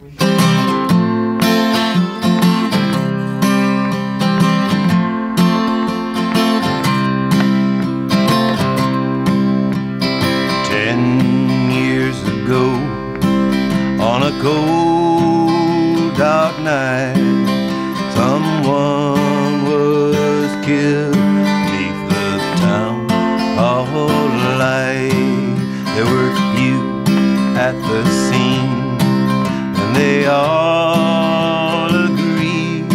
Ten years ago, on a cold, dark night, someone was killed beneath the town hall light. There were at the scene, they all agreed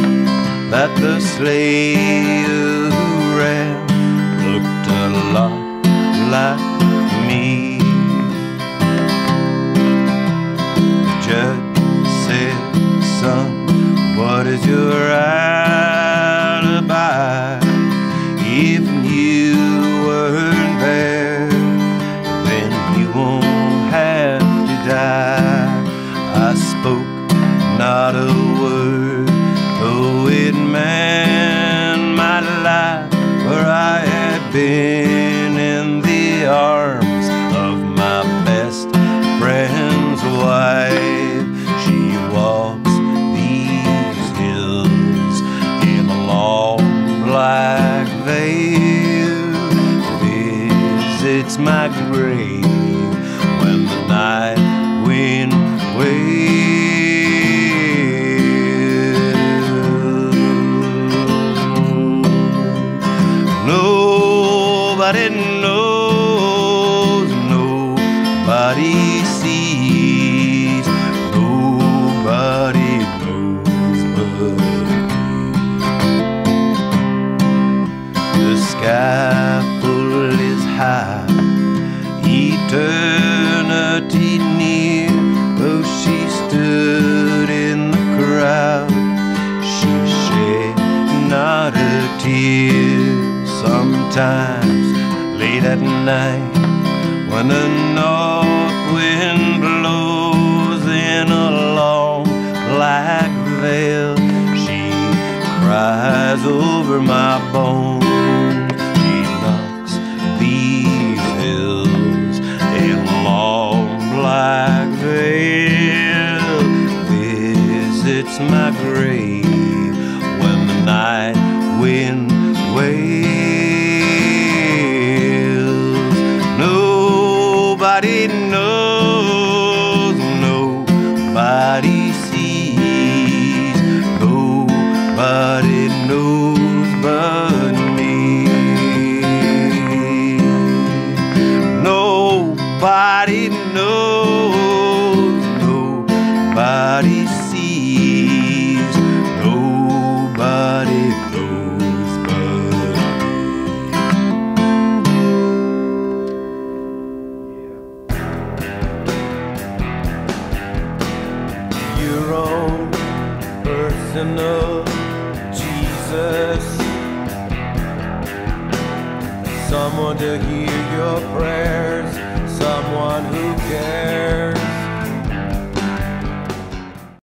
that the slayer who ran looked a lot like me. The judge said, son, what is your alibi? Been in the arms of my best friend's wife. She walks these hills in a long black veil, visits my grave when the night wind wails. Nobody knows, nobody sees, nobody knows but me. The scaffold is high, eternity near. Though she stood in the crowd, she shed not a tear. Sometimes late at night, when the north wind blows in a long black veil, she cries over my bones. She these hills in long black veil, visits my grave when the night wind wails. Nobody sees, personal Jesus. Someone to hear your cares.